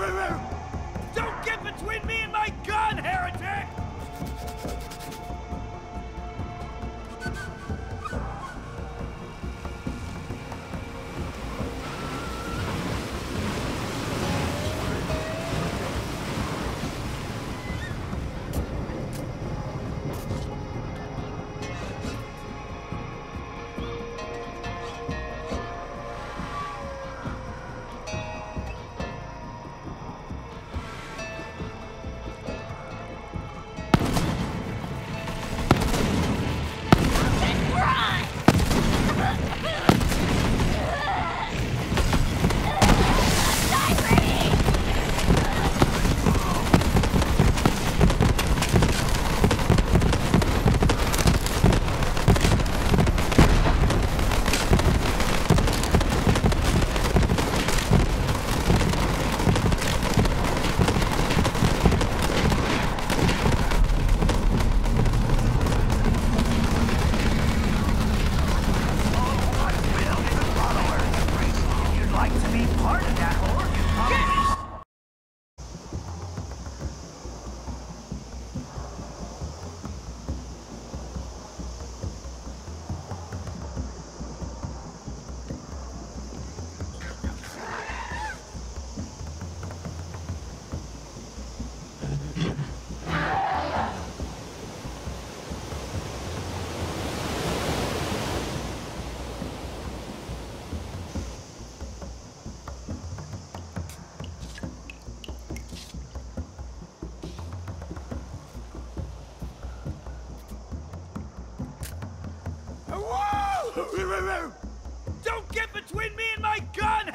wait, wait, wait. Don't get between me and my gun,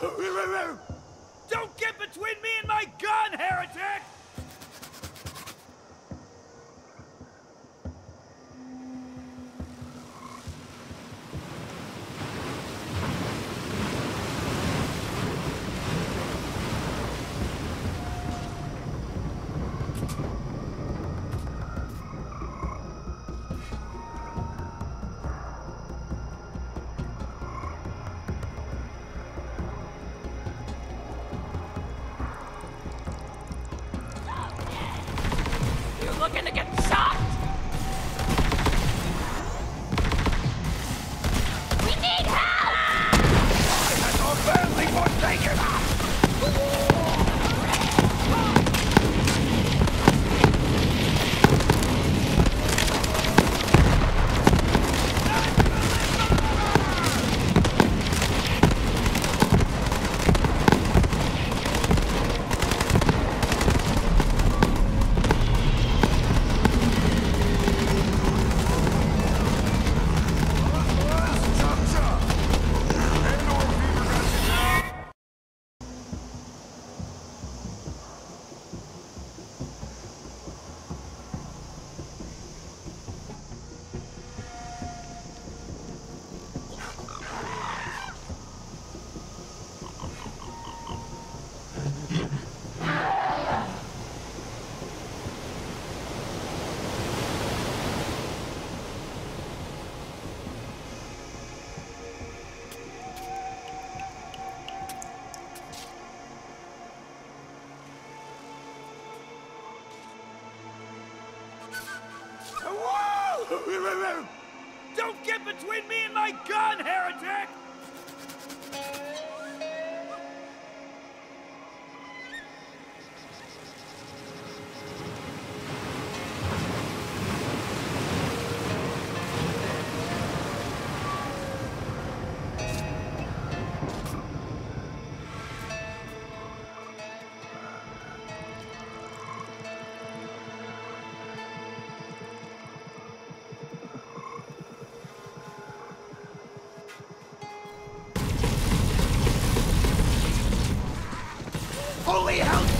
Don't get between me and my gun, heretic! looking to Don't get between me and my gun, heretic! Holy hell!